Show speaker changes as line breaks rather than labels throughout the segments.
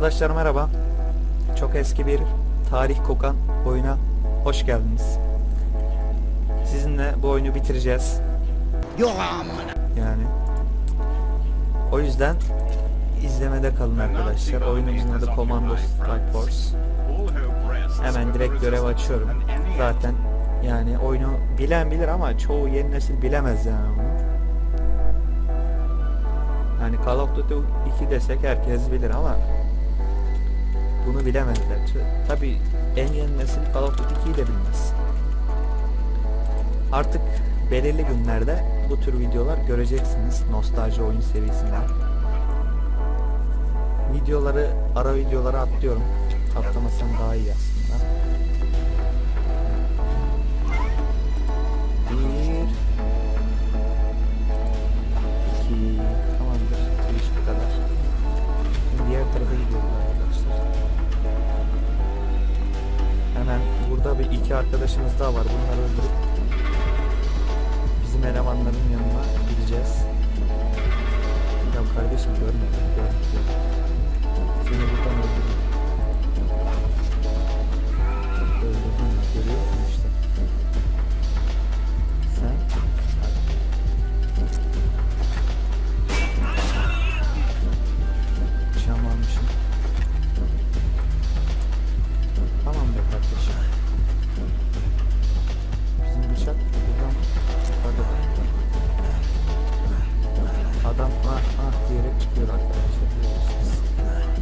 Arkadaşlar merhaba. Çok eski bir tarih kokan oyuna hoş geldiniz. Sizinle bu oyunu bitireceğiz.
Yok amına.
Yani. O yüzden izlemede kalın arkadaşlar. Oyunumuzun adı Commando Strike Force. Hemen direkt görev açıyorum. Zaten yani oyunu bilen bilir ama çoğu yeni nesil bilemez yani onu. Yani Call of Duty 2 desek herkes bilir ama bunu bilemezler. Tabi en yeni nesil Call of Duty 2'yi de bilmez. Artık belirli günlerde bu tür videolar göreceksiniz nostalji oyun serisinden. Videoları, ara videoları atlıyorum. Atlamasam daha iyi aslında. Arkadaşımız daha var. Bunları öldürüp bizim elemanların yanına gideceğiz. Ya kardeşim görmedim, görmedim. Bıçak buradan yukarıda. Adam ah ah diyerek çıkıyor arkadaşlar.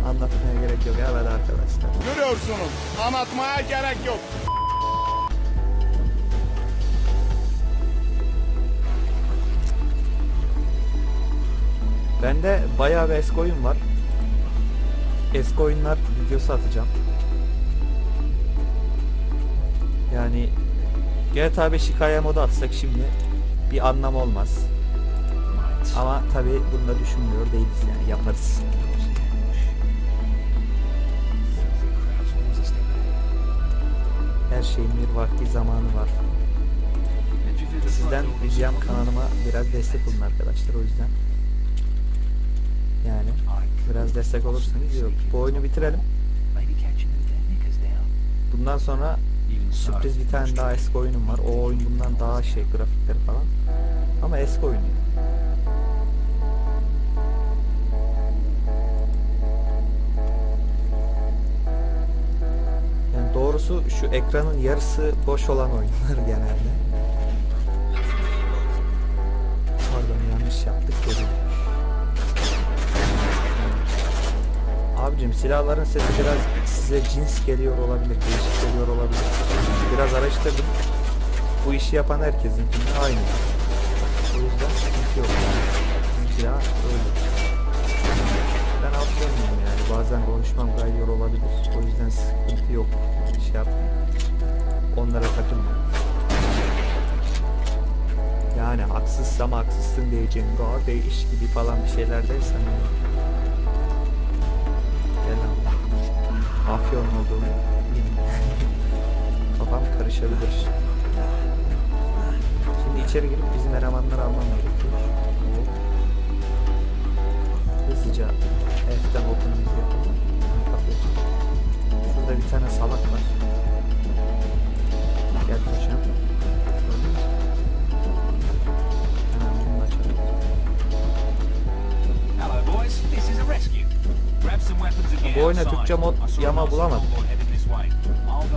Anlatmaya gerek yok evet arkadaşlar.
Görüyorsunuz. Anlatmaya gerek yok.
Bende bayağı bir eski oyun var. Eski oyunlar videosu atacağım. Yani GTA 5 hikaye modu atsak şimdi bir anlam olmaz. Ama tabi bunu da düşünmüyor değiliz yani yaparız. Her şeyin bir vakti zamanı var. Sizden ricam kanalıma biraz destek olun arkadaşlar o yüzden. Yani biraz destek olursanız iyi. Bu oyunu bitirelim. Bundan sonra sürpriz bir tane daha eski oyunum var. O oyun bundan daha şey grafikleri falan. Ama eski oyun. yani. Yani doğrusu şu ekranın yarısı boş olan oyunlar genelde. Abicim silahların sesi biraz size cins geliyor olabilir, değişik geliyor olabilir. Biraz araştırdım. Bu işi yapan herkesin aynı. O yüzden sıkıntı yok. Silah öyle. Ben atlamıyorum yani. Bazen konuşmam kayıyor olabilir. O yüzden sıkıntı yok. Şey yapmayın. Onlara takılmayın. Yani haksızsam haksızsın diyeceğim. Kardeş gibi falan bir şeyler dersen yani. Afyon olduğumu. Kafam karışabilir. Şimdi içeri girip bizim elemanları almam gerekiyor. Hızlıca F'den open'ımızı yapalım. Şurada bir tane salak var. Gel paşam. Oyuna. Türkçe mod yama bulamadım.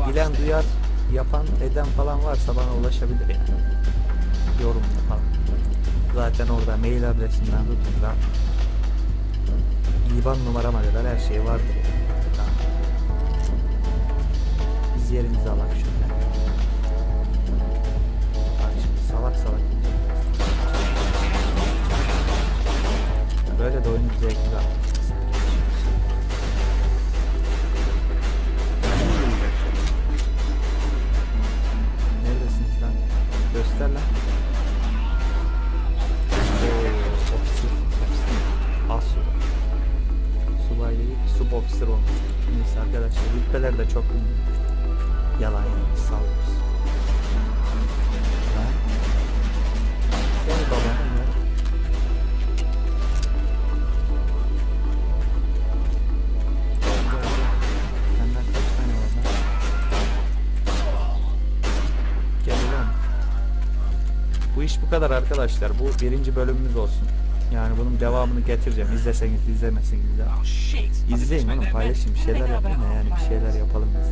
Bilen duyar yapan eden falan varsa bana ulaşabilir yani. Yorumla falan. Zaten orada mail adresinden tutun da IBAN numarama kadar her şey vardır. Tamam. Biz yerimizi alalım şöyle. Salak salak. Böyle de oyun zevkli var. rütbeler de çok yalan yani sallıyoruz. Gel baba. Bu iş bu kadar arkadaşlar. Bu birinci bölümümüz olsun. Yani bunun devamını getireceğim. İzleseniz izlemeseniz de.
Oh
İzleyin oğlum paylaşın bir şeyler yapın da yani bir şeyler yapalım biz.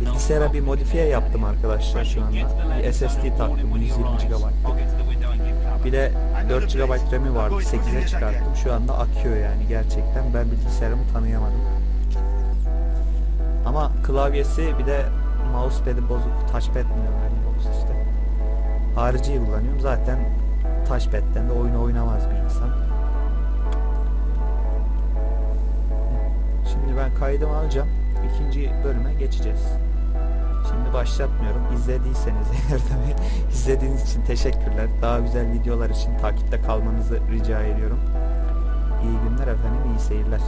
Bilgisayara bir modifiye yaptım arkadaşlar şu anda. Bir SSD taktım 120 GB. Bir de 4 GB RAM'i vardı 8'e çıkarttım. Şu anda akıyor yani gerçekten. Ben bilgisayarımı tanıyamadım. Ama klavyesi bir de mousepad'i bozuk. Touchpad mi ne işte. Hariciyi kullanıyorum. Zaten touchpad'den de oyun oynamaz bir insan. Şimdi ben kaydımı alacağım. İkinci bölüme geçeceğiz. Şimdi başlatmıyorum. İzlediyseniz eğer tabii izlediğiniz için teşekkürler. Daha güzel videolar için takipte kalmanızı rica ediyorum. İyi günler efendim, iyi seyirler.